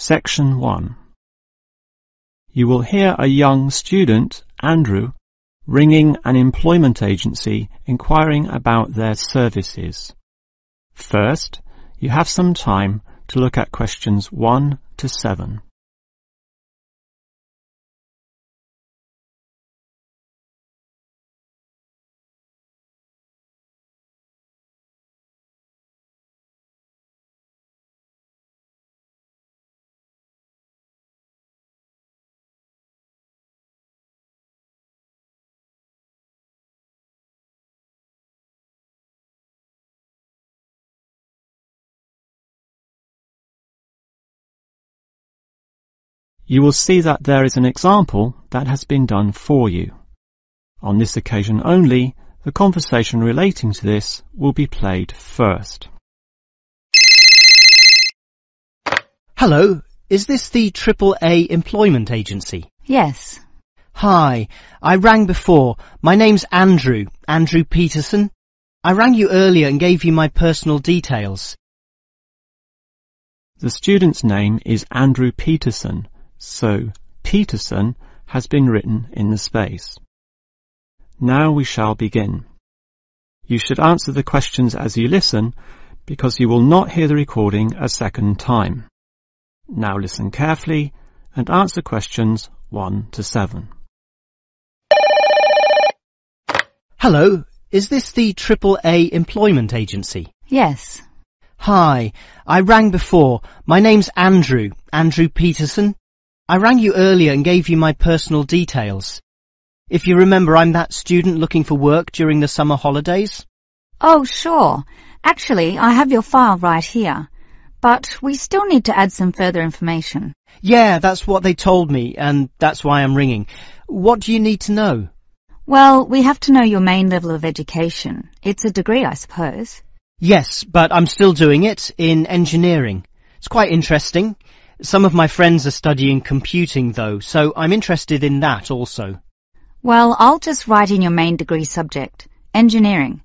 Section 1 You will hear a young student, Andrew, ringing an employment agency inquiring about their services. First, you have some time to look at questions 1 to 7. You will see that there is an example that has been done for you. On this occasion only, the conversation relating to this will be played first. Hello, is this the AAA employment agency? Yes. Hi, I rang before. My name's Andrew, Andrew Peterson. I rang you earlier and gave you my personal details. The student's name is Andrew Peterson, so Peterson has been written in the space. Now we shall begin. You should answer the questions as you listen because you will not hear the recording a second time. Now listen carefully and answer questions 1 to 7. Hello, is this the AAA employment agency? Yes. Hi, I rang before. My name's Andrew, Andrew Peterson. I rang you earlier and gave you my personal details. If you remember, I'm that student looking for work during the summer holidays. Oh, sure. Actually, I have your file right here. But we still need to add some further information. Yeah, that's what they told me, and that's why I'm ringing. What do you need to know? Well, we have to know your main level of education. It's a degree, I suppose. Yes, but I'm still doing it in engineering. It's quite interesting. Some of my friends are studying computing though, so I'm interested in that also. Well, I'll just write in your main degree subject, engineering.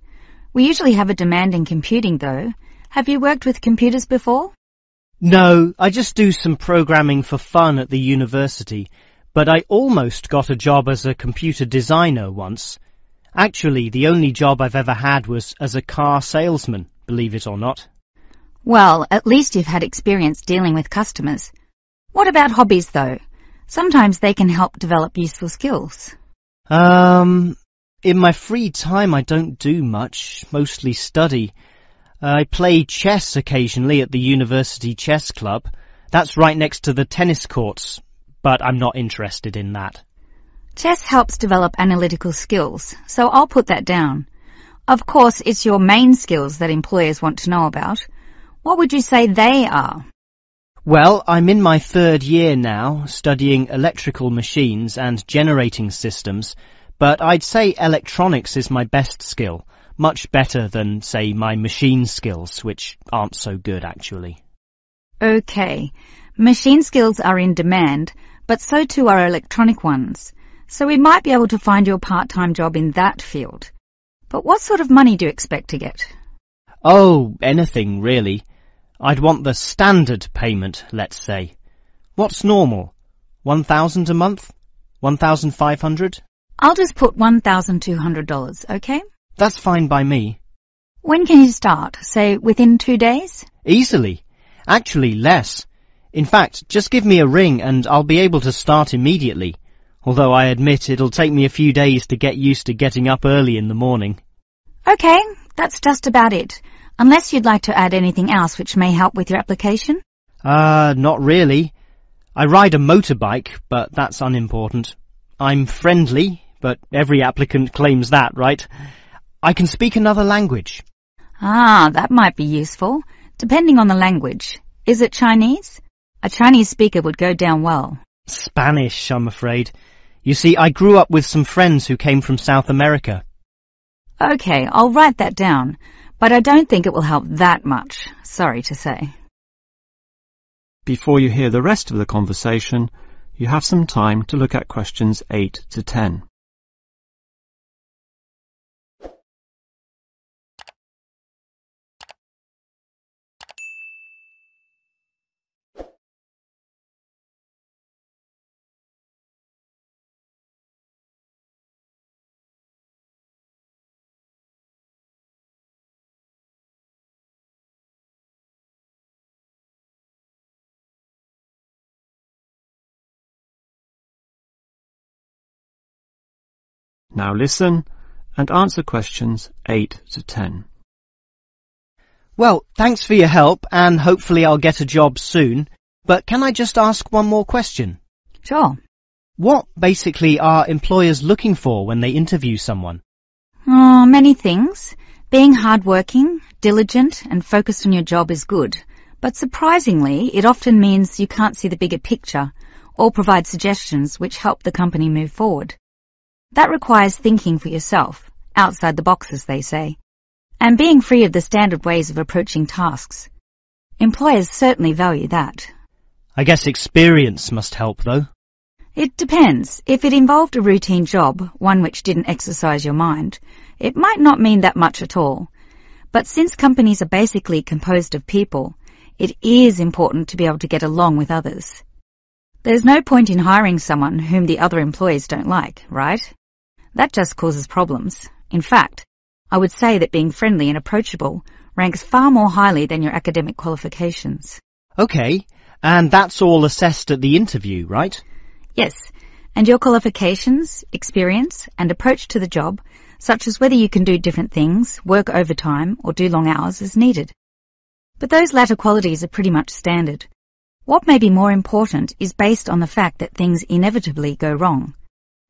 We usually have a demand in computing though. Have you worked with computers before? No, I just do some programming for fun at the university, but I almost got a job as a computer designer once. Actually, the only job I've ever had was as a car salesman, believe it or not. Well, at least you've had experience dealing with customers. What about hobbies though? Sometimes they can help develop useful skills. Um, in my free time I don't do much, mostly study. I play chess occasionally at the university chess club. That's right next to the tennis courts, but I'm not interested in that. Chess helps develop analytical skills, so I'll put that down. Of course, it's your main skills that employers want to know about. What would you say they are? Well, I'm in my third year now, studying electrical machines and generating systems, but I'd say electronics is my best skill, much better than, say, my machine skills, which aren't so good actually. Okay. Machine skills are in demand, but so too are electronic ones. So we might be able to find you a part-time job in that field. But what sort of money do you expect to get? Oh, anything really. I'd want the standard payment, let's say. What's normal? One thousand a month? One thousand five hundred? I'll just put $1,200, okay? That's fine by me. When can you start? Say within two days? Easily. Actually, less. In fact, just give me a ring and I'll be able to start immediately. Although I admit it'll take me a few days to get used to getting up early in the morning. Okay, that's just about it. Unless you'd like to add anything else which may help with your application? Uh, not really. I ride a motorbike, but that's unimportant. I'm friendly, but every applicant claims that, right? I can speak another language. Ah, that might be useful, depending on the language. Is it Chinese? A Chinese speaker would go down well. Spanish, I'm afraid. You see, I grew up with some friends who came from South America. Okay, I'll write that down, but I don't think it will help that much, sorry to say. Before you hear the rest of the conversation, you have some time to look at questions 8 to 10. Now listen and answer questions 8 to 10. Well, thanks for your help and hopefully I'll get a job soon. But can I just ask one more question? Sure. What basically are employers looking for when they interview someone? Oh, many things. Being hardworking, diligent, and focused on your job is good. But surprisingly, it often means you can't see the bigger picture or provide suggestions which help the company move forward. That requires thinking for yourself, outside the box as they say, and being free of the standard ways of approaching tasks. Employers certainly value that. I guess experience must help though. It depends. If it involved a routine job, one which didn't exercise your mind, it might not mean that much at all. But since companies are basically composed of people, it is important to be able to get along with others. There's no point in hiring someone whom the other employees don't like, right? That just causes problems. In fact, I would say that being friendly and approachable ranks far more highly than your academic qualifications. Okay, and that's all assessed at the interview, right? Yes, and your qualifications, experience, and approach to the job, such as whether you can do different things, work overtime, or do long hours, as needed. But those latter qualities are pretty much standard. What may be more important is based on the fact that things inevitably go wrong.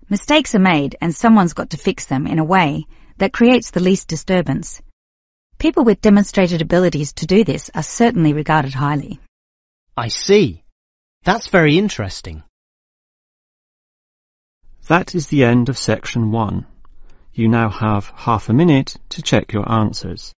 Mistakes are made and someone's got to fix them in a way that creates the least disturbance. People with demonstrated abilities to do this are certainly regarded highly. I see. That's very interesting. That is the end of section 1. You now have half a minute to check your answers.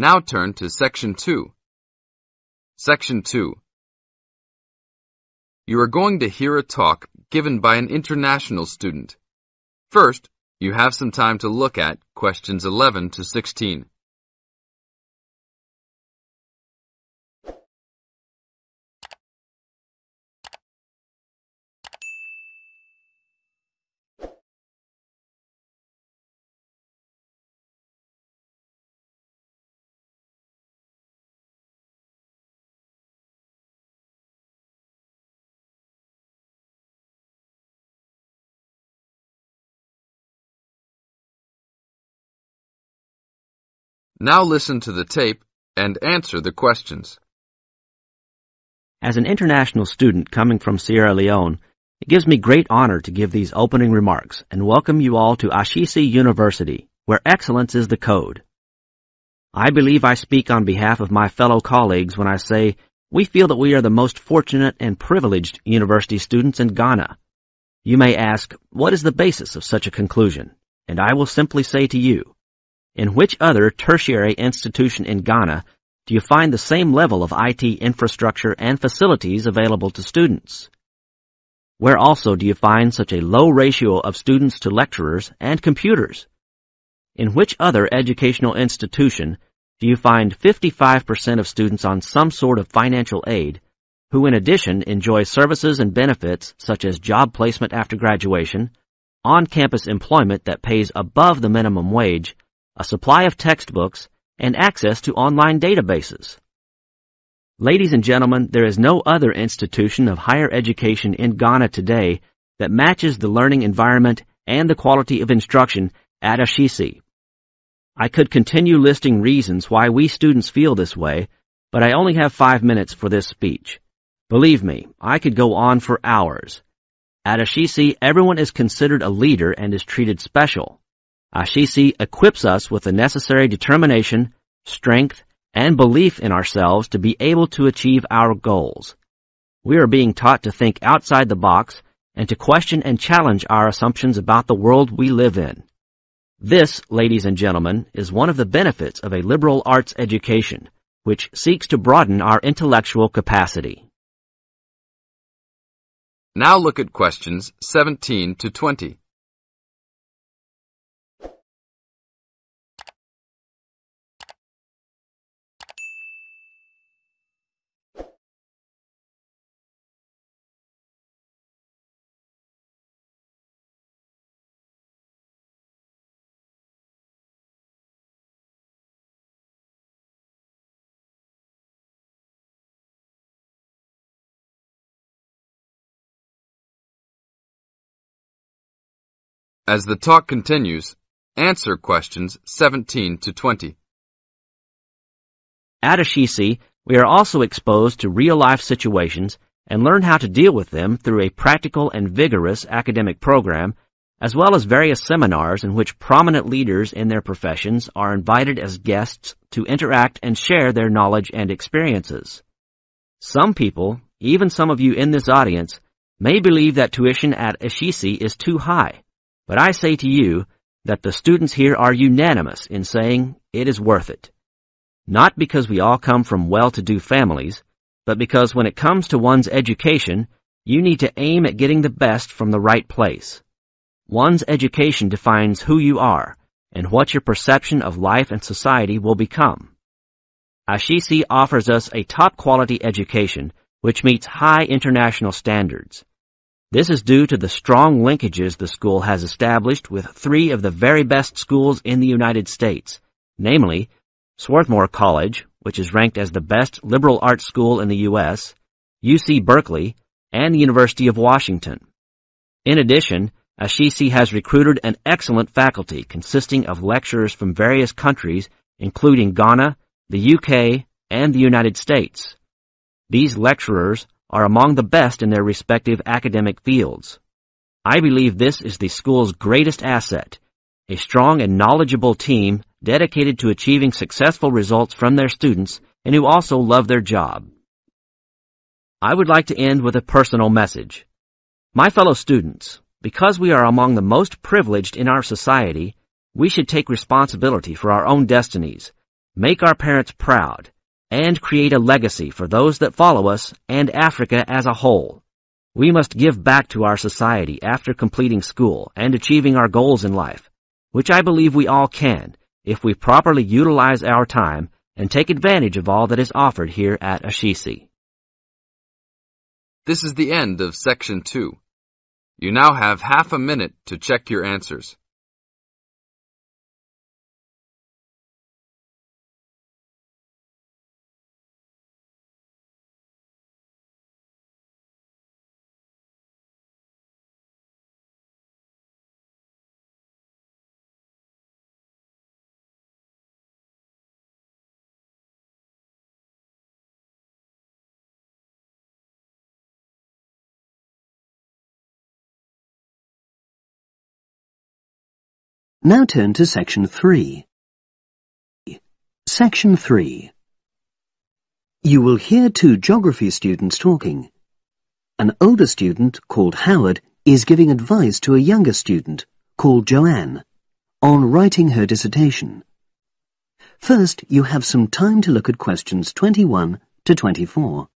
Now turn to Section 2. Section 2. You are going to hear a talk given by an international student. First, you have some time to look at questions 11 to 16. Now listen to the tape and answer the questions. As an international student coming from Sierra Leone, it gives me great honor to give these opening remarks and welcome you all to Ashesi University, where excellence is the code. I believe I speak on behalf of my fellow colleagues when I say we feel that we are the most fortunate and privileged university students in Ghana. You may ask, what is the basis of such a conclusion? And I will simply say to you, in which other tertiary institution in Ghana do you find the same level of IT infrastructure and facilities available to students? Where also do you find such a low ratio of students to lecturers and computers? In which other educational institution do you find 55% of students on some sort of financial aid who in addition enjoy services and benefits such as job placement after graduation, on-campus employment that pays above the minimum wage, a supply of textbooks, and access to online databases. Ladies and gentlemen, there is no other institution of higher education in Ghana today that matches the learning environment and the quality of instruction at Ashesi. I could continue listing reasons why we students feel this way, but I only have five minutes for this speech. Believe me, I could go on for hours. At Ashesi, everyone is considered a leader and is treated special. Ashesi equips us with the necessary determination, strength, and belief in ourselves to be able to achieve our goals. We are being taught to think outside the box and to question and challenge our assumptions about the world we live in. This, ladies and gentlemen, is one of the benefits of a liberal arts education, which seeks to broaden our intellectual capacity. Now look at questions 17 to 20. As the talk continues, answer questions 17 to 20. At Ashesi, we are also exposed to real-life situations and learn how to deal with them through a practical and vigorous academic program, as well as various seminars in which prominent leaders in their professions are invited as guests to interact and share their knowledge and experiences. Some people, even some of you in this audience, may believe that tuition at Ashesi is too high, but I say to you that the students here are unanimous in saying it is worth it. Not because we all come from well-to-do families, but because when it comes to one's education, you need to aim at getting the best from the right place. One's education defines who you are and what your perception of life and society will become. Ashesi offers us a top quality education which meets high international standards. This is due to the strong linkages the school has established with three of the very best schools in the United States, namely Swarthmore College, which is ranked as the best liberal arts school in the U.S., UC Berkeley, and the University of Washington. In addition, Ashesi has recruited an excellent faculty consisting of lecturers from various countries, including Ghana, the UK, and the United States. These lecturers are among the best in their respective academic fields. I believe this is the school's greatest asset, a strong and knowledgeable team dedicated to achieving successful results from their students and who also love their job. I would like to end with a personal message. My fellow students, because we are among the most privileged in our society, we should take responsibility for our own destinies, make our parents proud, and create a legacy for those that follow us and Africa as a whole. We must give back to our society after completing school and achieving our goals in life, which I believe we all can if we properly utilize our time and take advantage of all that is offered here at Ashesi. This is the end of section 2. You now have half a minute to check your answers. Now turn to section 3. Section 3. You will hear two geography students talking. An older student, called Howard, is giving advice to a younger student, called Joanne, on writing her dissertation. First, you have some time to look at questions 21 to 24.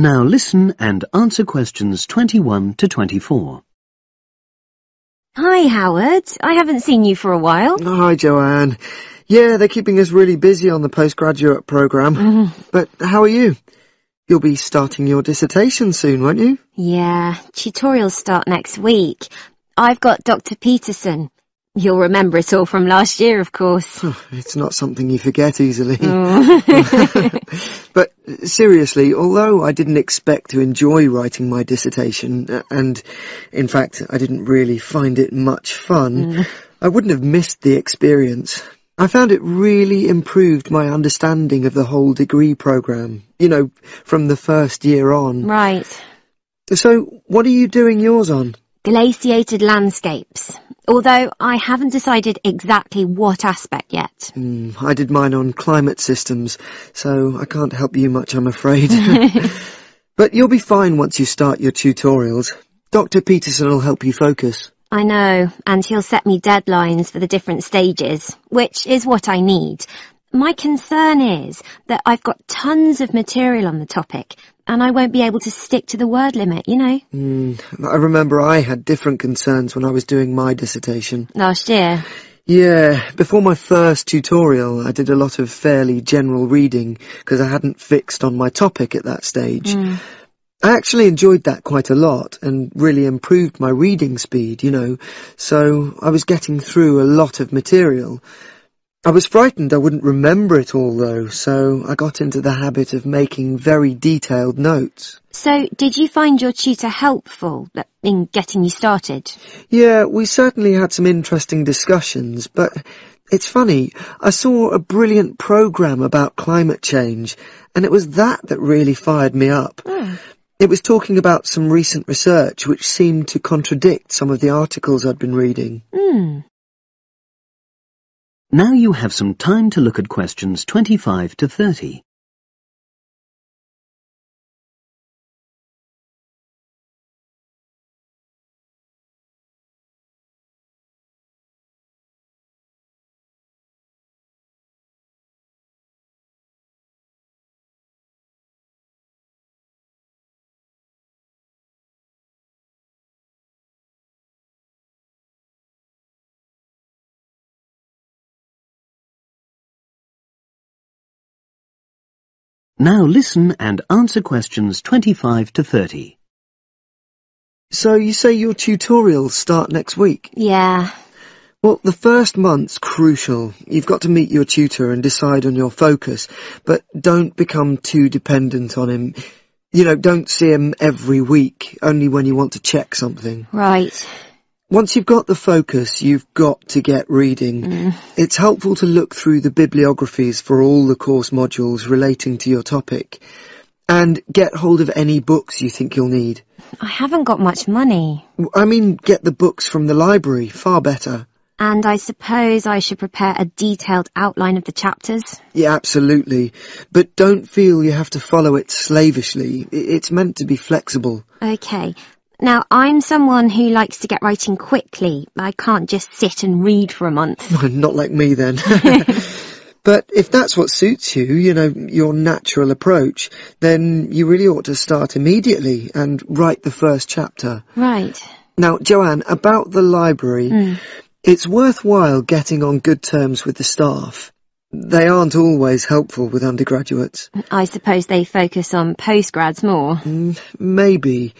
Now listen and answer questions 21 to 24. Hi, Howard. I haven't seen you for a while. Hi, Joanne. Yeah, they're keeping us really busy on the postgraduate program. Mm-hmm. But how are you? You'll be starting your dissertation soon, won't you? Yeah, tutorials start next week. I've got Dr. Peterson. You'll remember it all from last year, of course. It's not something you forget easily. Oh. but seriously, although I didn't expect to enjoy writing my dissertation, uh, and in fact I didn't really find it much fun, I wouldn't have missed the experience. I found it really improved my understanding of the whole degree program, you know, from the first year on. right. So, what are you doing yours on? Glaciated landscapes. Although I haven't decided exactly what aspect yet. Hmm, I did mine on climate systems, so I can't help you much, I'm afraid. but you'll be fine once you start your tutorials. Dr. Peterson will help you focus. I know, and he'll set me deadlines for the different stages, which is what I need. My concern is that I've got tons of material on the topic and I won't be able to stick to the word limit, you know. Mm, I remember I had different concerns when I was doing my dissertation. Last year. Yeah, before my first tutorial, I did a lot of fairly general reading because I hadn't fixed on my topic at that stage. Mm. I actually enjoyed that quite a lot and really improved my reading speed, you know, so I was getting through a lot of material. I was frightened I wouldn't remember it all though, so I got into the habit of making very detailed notes. So, did you find your tutor helpful in getting you started? Yeah, we certainly had some interesting discussions, but it's funny, I saw a brilliant programme about climate change, and it was that that really fired me up. Oh. It was talking about some recent research which seemed to contradict some of the articles I'd been reading. Hmm. Now you have some time to look at questions 25 to 30. Now listen and answer questions 25 to 30. So you say your tutorials start next week? Yeah. Well, the first month's crucial. You've got to meet your tutor and decide on your focus, but don't become too dependent on him. You know, don't see him every week, only when you want to check something. Right. Once you've got the focus, you've got to get reading. Mm. It's helpful to look through the bibliographies for all the course modules relating to your topic, and get hold of any books you think you'll need. I haven't got much money. I mean, get the books from the library, far better. And I suppose I should prepare a detailed outline of the chapters? Yeah, absolutely. But don't feel you have to follow it slavishly. It's meant to be flexible. Okay. Now, I'm someone who likes to get writing quickly. I can't just sit and read for a month. Not like me then. but if that's what suits you, you know, your natural approach, then you really ought to start immediately and write the first chapter. Right. Now, Joanne, about the library, Mm. it's worthwhile getting on good terms with the staff. They aren't always helpful with undergraduates. I suppose they focus on postgrads more. Mm, maybe.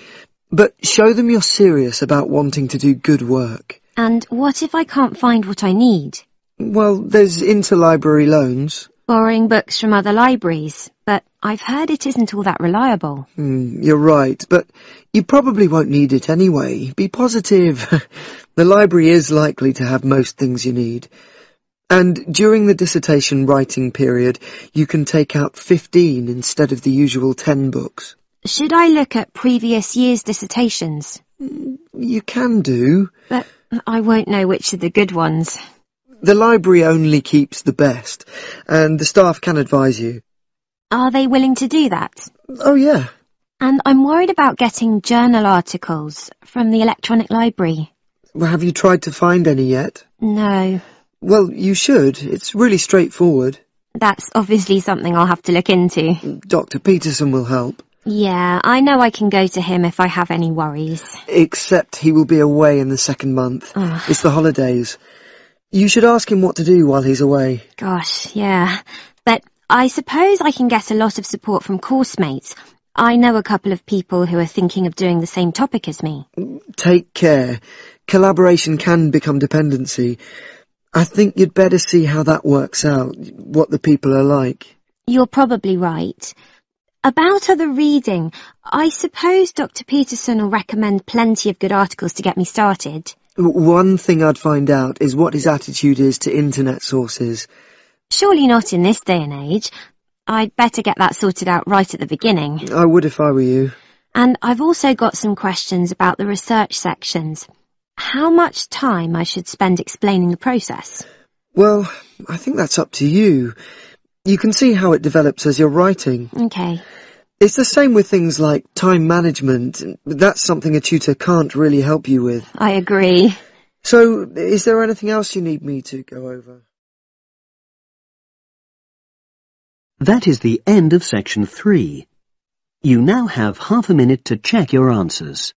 But show them you're serious about wanting to do good work. And what if I can't find what I need? Well, there's interlibrary loans. Borrowing books from other libraries, but I've heard it isn't all that reliable. Hmm, you're right, but you probably won't need it anyway. Be positive. the library is likely to have most things you need. And during the dissertation writing period, you can take out 15 instead of the usual 10 books. Should I look at previous year's dissertations? Mm, you can do. But I won't know which are the good ones. The library only keeps the best, and the staff can advise you. Are they willing to do that? Oh yeah. And I'm worried about getting journal articles from the electronic library. Well, have you tried to find any yet? No, Well, you should. It's really straightforward. that's obviously something I'll have to look into. Mm, Dr. Peterson will help. Yeah, I know I can go to him if I have any worries. Except he will be away in the second month. It's the holidays. You should ask him what to do while he's away. Gosh, yeah. But I suppose I can get a lot of support from course mates. I know a couple of people who are thinking of doing the same topic as me. Take care. Collaboration can become dependency. I think you'd better see how that works out, what the people are like. You're probably right. About other reading, I suppose Dr. Peterson will recommend plenty of good articles to get me started. One thing I'd find out is what his attitude is to internet sources. Surely not in this day and age. I'd better get that sorted out right at the beginning. I would if I were you. And I've also got some questions about the research sections. How much time I should spend explaining the process? Well, I think that's up to you. You can see how it develops as you're writing. Okay. It's the same with things like time management. That's something a tutor can't really help you with. I agree. So, is there anything else you need me to go over? That is the end of section 3. You now have half a minute to check your answers.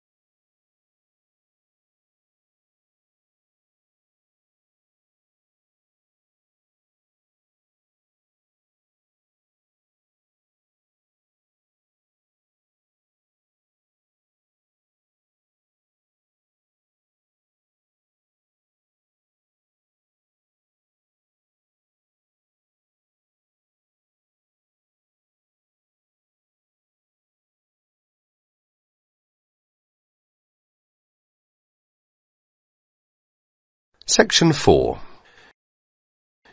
Section 4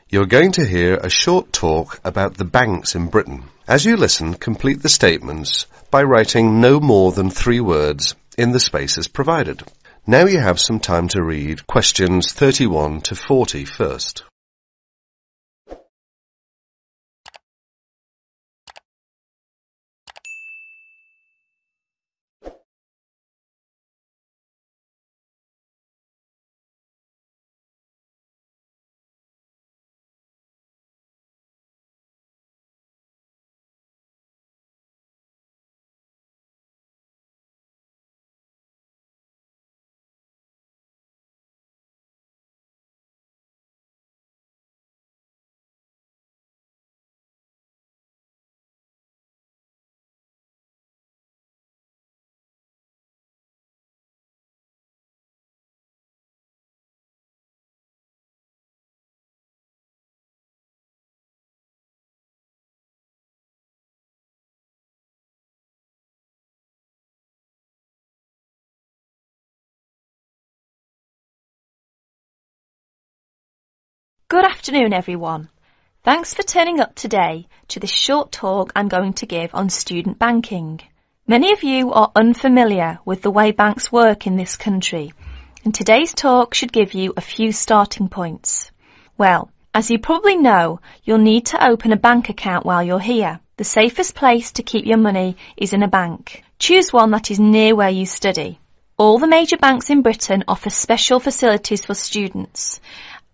You're going to hear a short talk about the banks in Britain. As you listen, complete the statements by writing no more than three words in the spaces provided. Now you have some time to read questions 31 to 40 first. Good afternoon, everyone. Thanks for turning up today to this short talk I'm going to give on student banking. Many of you are unfamiliar with the way banks work in this country, and today's talk should give you a few starting points. Well, as you probably know, you'll need to open a bank account while you're here. The safest place to keep your money is in a bank. Choose one that is near where you study. All the major banks in Britain offer special facilities for students,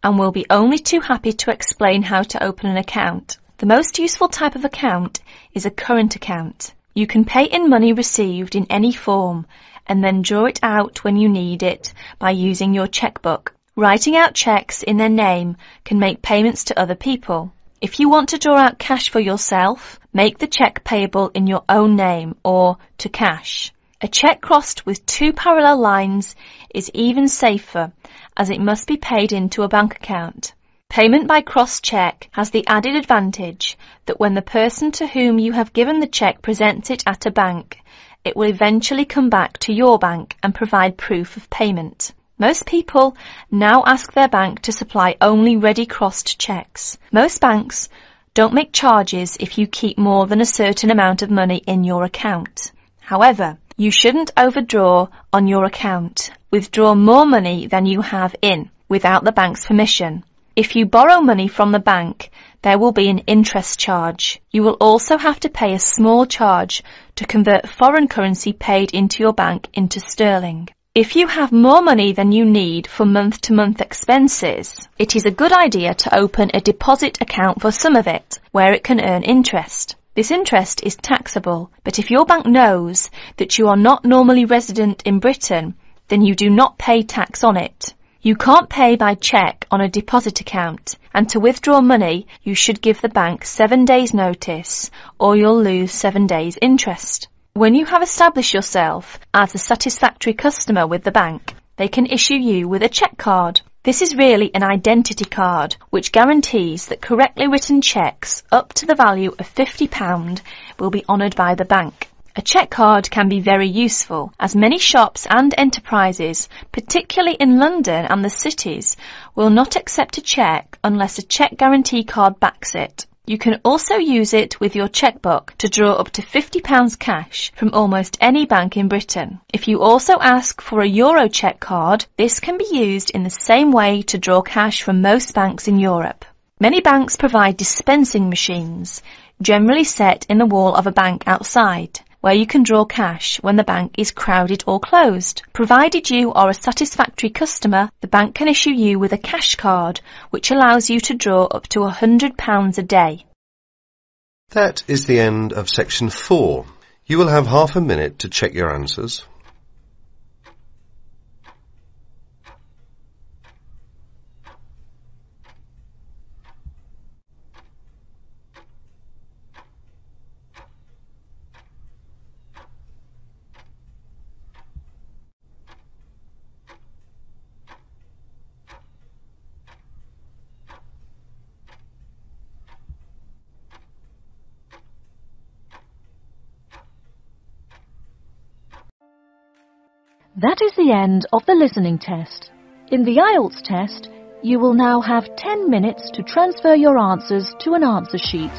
and will be only too happy to explain how to open an account. The most useful type of account is a current account. You can pay in money received in any form and then draw it out when you need it by using your checkbook. Writing out checks in their name can make payments to other people. If you want to draw out cash for yourself, make the check payable in your own name or to cash. A check crossed with two parallel lines is even safer as it must be paid into a bank account. Payment by cross check has the added advantage that when the person to whom you have given the check presents it at a bank, it will eventually come back to your bank and provide proof of payment. Most people now ask their bank to supply only ready crossed checks. Most banks don't make charges if you keep more than a certain amount of money in your account. However, you shouldn't overdraw on your account. Withdraw more money than you have in without the bank's permission. If you borrow money from the bank, there will be an interest charge. You will also have to pay a small charge to convert foreign currency paid into your bank into sterling. If you have more money than you need for month to month expenses, it is a good idea to open a deposit account for some of it, where it can earn interest. This interest is taxable, but if your bank knows that you are not normally resident in Britain, then you do not pay tax on it. You can't pay by cheque on a deposit account, and to withdraw money, you should give the bank seven days notice, or you'll lose seven days interest. When you have established yourself as a satisfactory customer with the bank, they can issue you with a cheque card. This is really an identity card which guarantees that correctly written cheques up to the value of £50 will be honoured by the bank. A cheque card can be very useful as many shops and enterprises, particularly in London and the cities, will not accept a cheque unless a cheque guarantee card backs it. You can also use it with your checkbook to draw up to £50 cash from almost any bank in Britain. If you also ask for a Euro check card, this can be used in the same way to draw cash from most banks in Europe. Many banks provide dispensing machines, generally set in the wall of a bank outside where you can draw cash when the bank is crowded or closed. Provided you are a satisfactory customer, the bank can issue you with a cash card which allows you to draw up to £100 a day. That is the end of section four. You will have half a minute to check your answers. That is the end of the listening test. In the IELTS test, you will now have 10 minutes to transfer your answers to an answer sheet.